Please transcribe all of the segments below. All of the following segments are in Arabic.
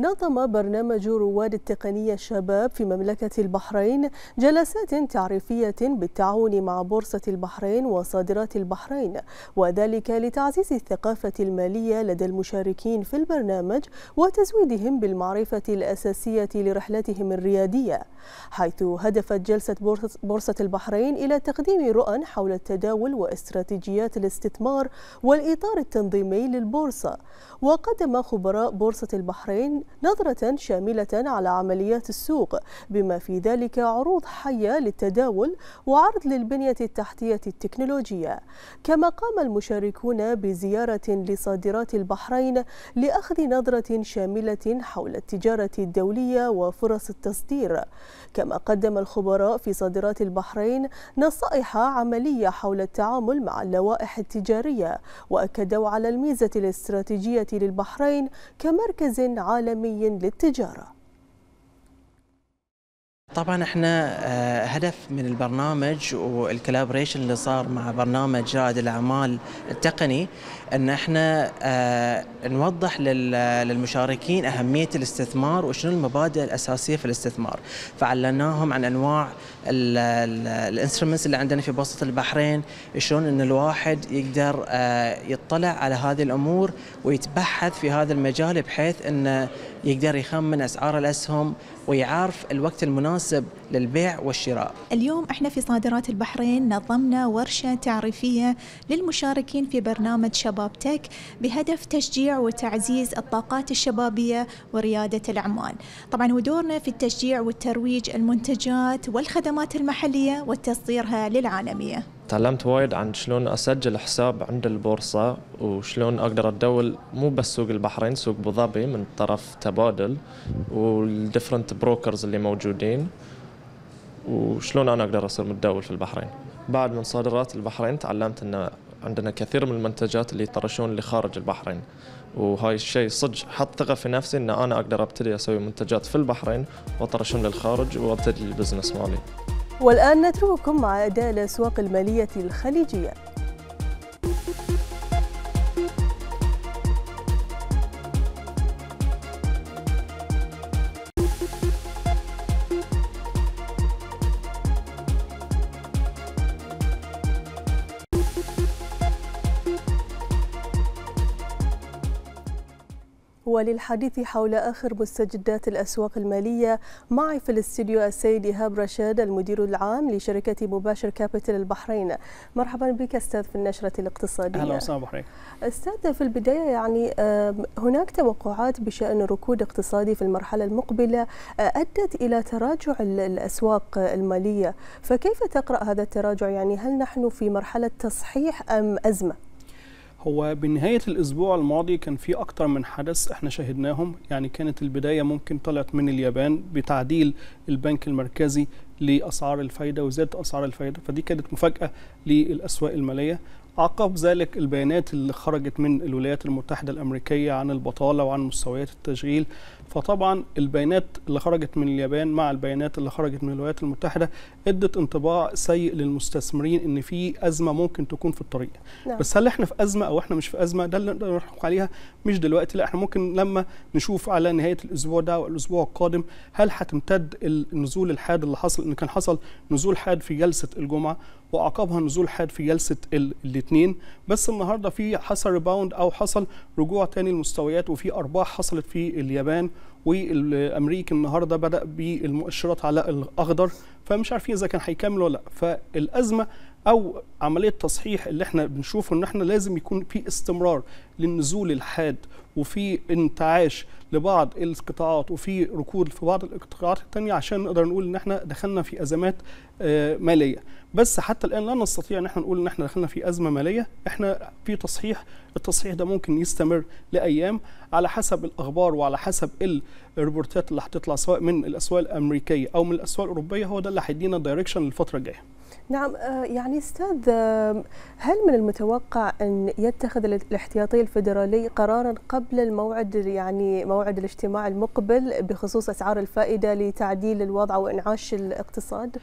نظم برنامج رواد التقنية الشباب في مملكة البحرين جلسات تعريفية بالتعاون مع بورصة البحرين وصادرات البحرين وذلك لتعزيز الثقافة المالية لدى المشاركين في البرنامج وتزويدهم بالمعرفة الأساسية لرحلتهم الريادية حيث هدفت جلسة بورصة البحرين إلى تقديم رؤى حول التداول واستراتيجيات الاستثمار والإطار التنظيمي للبورصة وقدم خبراء بورصة البحرين نظرة شاملة على عمليات السوق بما في ذلك عروض حية للتداول وعرض للبنية التحتية التكنولوجية. كما قام المشاركون بزيارة لصادرات البحرين لأخذ نظرة شاملة حول التجارة الدولية وفرص التصدير. كما قدم الخبراء في صادرات البحرين نصائح عملية حول التعامل مع اللوائح التجارية وأكدوا على الميزة الاستراتيجية للبحرين كمركز عالمي للتجارة. طبعا إحنا آه، هدف من البرنامج والكولابوريشن اللي صار مع برنامج رائد الأعمال التقني إن إحنا آه، نوضح للمشاركين أهمية الاستثمار وشنو المبادئ الأساسية في الاستثمار. فعلمناهم عن أنواع الإنسترومنتس اللي عندنا في بوسطه البحرين شلون إن الواحد يقدر آه، يطلع على هذه الأمور ويتبحث في هذا المجال بحيث إنه يقدر يخمن أسعار الأسهم ويعرف الوقت المناسب للبيع والشراء. اليوم إحنا في صادرات البحرين نظمنا ورشة تعريفية للمشاركين في برنامج شباب تك بهدف تشجيع وتعزيز الطاقات الشبابية وريادة الاعمال. طبعا ودورنا في التشجيع والترويج المنتجات والخدمات المحلية وتصديرها للعالمية. تعلمت وايد عن شلون أسجل حساب عند البورصة وشلون أقدر اتداول مو بس سوق البحرين سوق أبو ظبي من طرف تبادل وال different brokers اللي موجودين وشلون أنا أقدر أصير متداول في البحرين. بعد من صادرات البحرين تعلمت إن عندنا كثير من المنتجات اللي يطرشون لخارج البحرين. وهاي الشيء صدق حط ثقة في نفسي إن أنا أقدر أبتدي أسوي منتجات في البحرين واطرشهم للخارج وأبتدي البزنس مالي. والآن نترككم مع أداء الأسواق المالية الخليجية. وللحديث حول آخر مستجدات الأسواق المالية معي في الاستديو السيد إيهاب رشاد المدير العام لشركة مباشر كابيتال البحرين. مرحبا بك أستاذ في النشرة الاقتصادية. أهلا وسهلا بحرين أستاذ في البداية يعني هناك توقعات بشأن ركود اقتصادي في المرحلة المقبلة أدت إلى تراجع الأسواق المالية. فكيف تقرأ هذا التراجع؟ يعني هل نحن في مرحلة تصحيح أم أزمة؟ هو بنهاية الأسبوع الماضي كان في أكتر من حدث إحنا شاهدناهم يعني كانت البداية ممكن طلعت من اليابان بتعديل البنك المركزي لأسعار الفايدة وزيادة أسعار الفايدة. فدي كانت مفاجأة للأسواق المالية. عقب ذلك البيانات اللي خرجت من الولايات المتحدة الأمريكية عن البطالة وعن مستويات التشغيل. فطبعا البيانات اللي خرجت من اليابان مع البيانات اللي خرجت من الولايات المتحدة أدت انطباع سيء للمستثمرين إن في أزمة ممكن تكون في الطريق. نعم. بس هل إحنا في أزمة أو إحنا مش في أزمة؟ ده اللي نقدر نحكم عليها. مش دلوقتي. لا إحنا ممكن لما نشوف على نهاية الأسبوع ده والأسبوع القادم هل هتمتد النزول الحاد اللي حصل إن كان حصل نزول حاد في جلسة الجمعة وعقبها نزول حاد في جلسة الاثنين بس النهارده في حصل ريباوند أو حصل رجوع تاني للمستويات وفي أرباح حصلت في اليابان والأمريكي النهارده بدأ بالمؤشرات على الأخضر. فمش عارفين إذا كان هيكمل ولا لأ. فالأزمة أو عملية تصحيح اللي إحنا بنشوفه إن إحنا لازم يكون في استمرار للنزول الحاد وفي انتعاش لبعض القطاعات وفي ركود في بعض القطاعات الثانية عشان نقدر نقول إن إحنا دخلنا في أزمات مالية. بس حتى الآن لا نستطيع إن إحنا نقول إن إحنا دخلنا في أزمة مالية. إحنا في تصحيح التصحيح ده ممكن يستمر لأيام على حسب الأخبار وعلى حسب الريبورتات اللي هتطلع سواء من الأسواق الأمريكية أو من الأسواق الأوروبية هو ده اللي هيدينا ال direction للفترة الجاية. نعم يعني أستاذ هل من المتوقع أن يتخذ الاحتياطي الفيدرالي قرارا قبل الموعد يعني موعد الاجتماع المقبل بخصوص أسعار الفائدة لتعديل الوضع وإنعاش الاقتصاد؟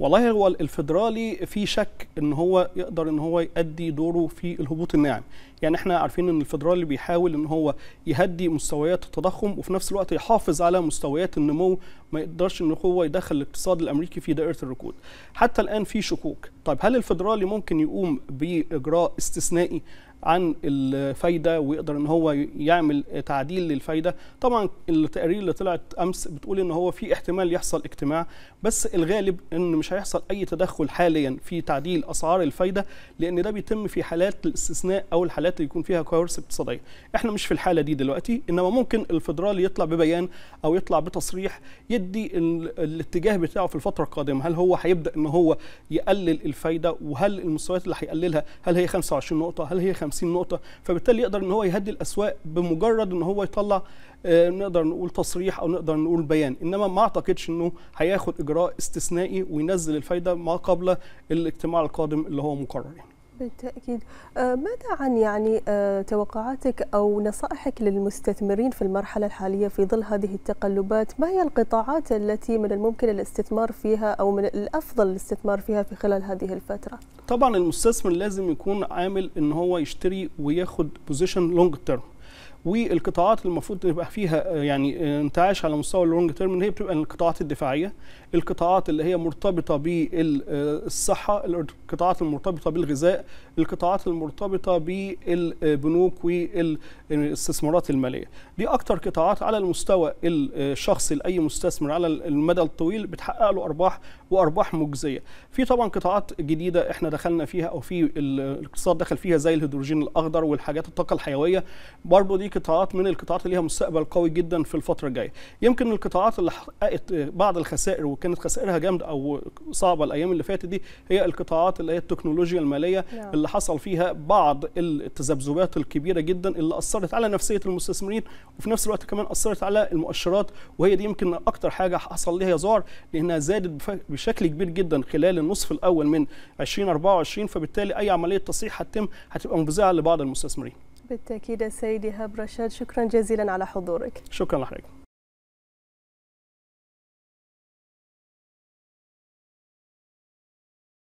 والله هو الفيدرالي في شك إن هو يقدر إن هو يؤدي دوره في الهبوط الناعم يعني إحنا عارفين إن الفيدرالي بيحاول إن هو يهدي مستويات التضخم وفي نفس الوقت يحافظ على مستويات النمو ما يقدرش إن هو يدخل الاقتصاد الأمريكي في دائرة الركود. حتى الآن في شكوك. طيب هل الفيدرالي ممكن يقوم بإجراء استثنائي عن الفايدة ويقدر إن هو يعمل تعديل للفايدة؟ طبعا التقارير اللي طلعت أمس بتقول إن هو في احتمال يحصل اجتماع بس الغالب إن مش هيحصل أي تدخل حاليا في تعديل أسعار الفايدة لأن ده بيتم في حالات الاستثناء أو الحالات اللي يكون فيها كوارث اقتصاديه إحنا مش في الحالة دي دلوقتي إنما ممكن الفدرالي يطلع ببيان أو يطلع بتصريح يدي الاتجاه بتاعه في الفترة القادمة. هل هو هيبدأ إن هو يقلل الفايدة؟ وهل المستويات اللي هيقللها؟ هل هي 25 نقطة؟ هل هي 50 نقطة؟ فبالتالي يقدر إن هو يهدي الأسواق بمجرد إن هو يطلع آه نقدر نقول تصريح أو نقدر نقول بيان. إنما ما أعتقدش إنه هياخد إجراء استثنائي وينزل الفايدة ما قبل الاجتماع القادم اللي هو مقرر. بالتأكيد. آه ماذا عن يعني آه توقعاتك أو نصائحك للمستثمرين في المرحلة الحالية في ظل هذه التقلبات؟ ما هي القطاعات التي من الممكن الاستثمار فيها أو من الأفضل الاستثمار فيها في خلال هذه الفترة؟ طبعا المستثمر لازم يكون عامل إن هو يشتري وياخد position long term والقطاعات المفروض تبقى فيها يعني انتعاش على مستوى ال long term هي بتبقى القطاعات الدفاعية القطاعات اللي هي مرتبطة بالصحه القطاعات المرتبطة بالغذاء القطاعات المرتبطة بالبنوك والاستثمارات المالية. دي أكتر قطاعات على المستوى الشخصي لأي مستثمر على المدى الطويل بتحقق له أرباح وأرباح مجزية. في طبعا قطاعات جديدة إحنا دخلنا فيها أو في الاقتصاد دخل فيها زي الهيدروجين الأخضر والحاجات الطاقة الحيوية. برضه دي قطاعات من القطاعات اللي ليها مستقبل قوي جدا في الفترة الجاية يمكن القطاعات اللي حققت بعض الخسائر وكانت خسائرها جامدة أو صعبة الأيام اللي فاتت دي هي القطاعات اللي هي التكنولوجيا المالية نعم. اللي حصل فيها بعض التذبذبات الكبيرة جدا اللي أثرت على نفسية المستثمرين وفي نفس الوقت كمان أثرت على المؤشرات وهي دي يمكن أكتر حاجة حصل ليها زار لأنها زادت بشكل كبير جدا خلال النصف الأول من 2024 فبالتالي أي عملية تصحيح هتتم هتبقى مفزعة لبعض المستثمرين بالتأكيد السيد إيهاب رشاد شكرا جزيلا على حضورك. شكرا لحضرتك.